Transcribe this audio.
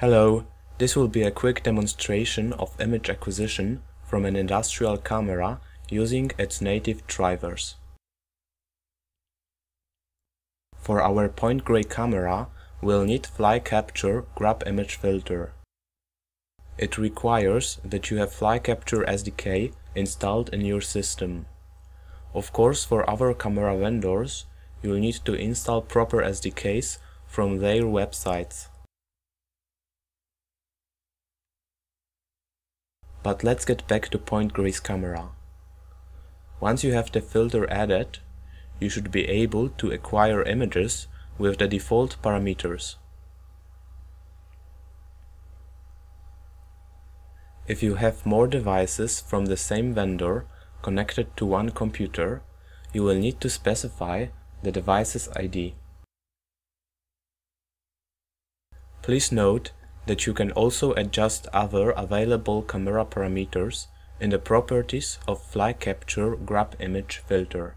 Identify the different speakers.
Speaker 1: Hello, this will be a quick demonstration of image acquisition from an industrial camera using its native drivers. For our Point Grey camera, we'll need Fly Capture Grab Image Filter. It requires that you have Fly Capture SDK installed in your system. Of course, for other camera vendors, you'll need to install proper SDKs from their websites. But let's get back to Point Grey's camera. Once you have the filter added, you should be able to acquire images with the default parameters. If you have more devices from the same vendor connected to one computer, you will need to specify the device's ID. Please note that you can also adjust other available camera parameters in the properties of Fly Capture Grab Image filter.